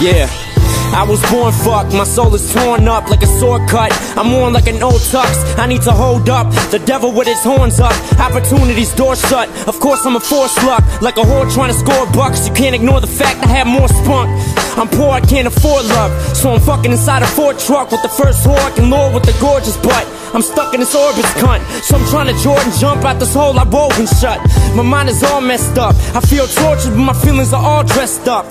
Yeah. I was born fucked, my soul is torn up like a sword cut. I'm worn like an old tux, I need to hold up. The devil with his horns up, opportunities door shut. Of course, I'm a force luck, like a whore trying to score bucks. You can't ignore the fact I have more spunk. I'm poor, I can't afford love, so I'm fucking inside a Ford truck with the first whore I can lure with the gorgeous butt. I'm stuck in this orbit's cunt, so I'm trying to Jordan jump out this hole I woven shut. My mind is all messed up, I feel tortured, but my feelings are all dressed up.